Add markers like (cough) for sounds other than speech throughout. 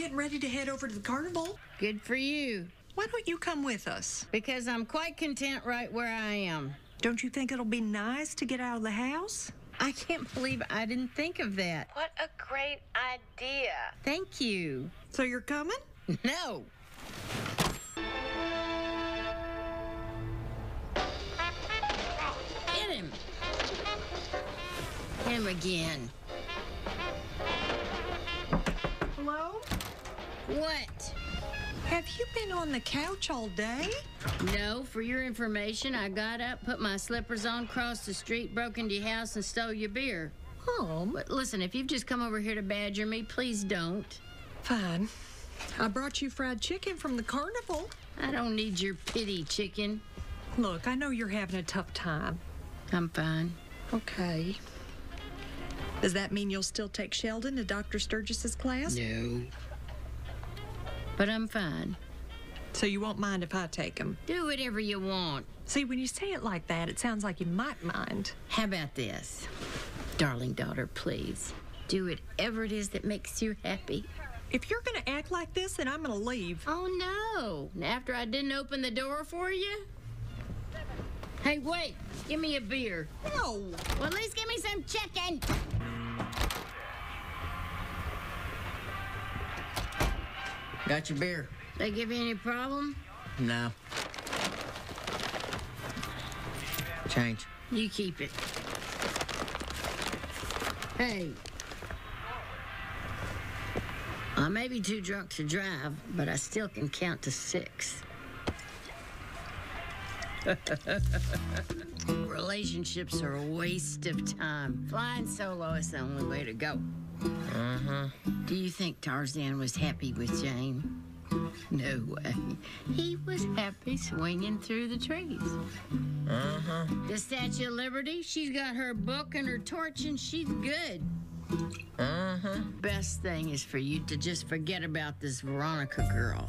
getting ready to head over to the carnival. Good for you. Why don't you come with us? Because I'm quite content right where I am. Don't you think it'll be nice to get out of the house? I can't believe I didn't think of that. What a great idea. Thank you. So you're coming? No. Hit him. Him again. What? Have you been on the couch all day? No, for your information, I got up, put my slippers on, crossed the street, broke into your house, and stole your beer. Oh, But listen, if you've just come over here to badger me, please don't. fine. I brought you fried chicken from the carnival. I don't need your pity, chicken. Look, I know you're having a tough time. I'm fine. Okay. Does that mean you'll still take Sheldon to Dr. Sturgis's class? No. But I'm fine. So you won't mind if I take them? Do whatever you want. See, when you say it like that, it sounds like you might mind. How about this? Darling daughter, please. Do whatever it is that makes you happy. If you're going to act like this, then I'm going to leave. Oh no! After I didn't open the door for you? Hey, wait! Give me a beer. No! Well, at least give me some chicken! Got your beer? They give you any problem? No. Change. You keep it. Hey. I may be too drunk to drive, but I still can count to six. (laughs) Relationships are a waste of time. Flying solo is the only way to go. Uh-huh. Do you think Tarzan was happy with Jane? No way. He was happy swinging through the trees. Uh-huh. The Statue of Liberty, she's got her book and her torch, and she's good. Uh-huh. Best thing is for you to just forget about this Veronica girl.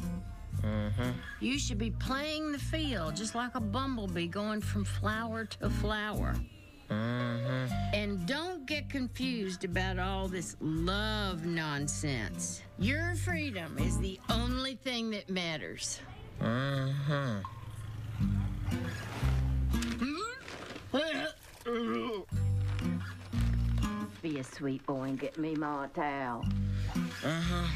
Uh-huh. You should be playing the field just like a bumblebee going from flower to flower. Uh-huh. And don't get confused about all this love nonsense. Your freedom is the only thing that matters. Uh-huh. Be a sweet boy and get me my towel. Uh-huh.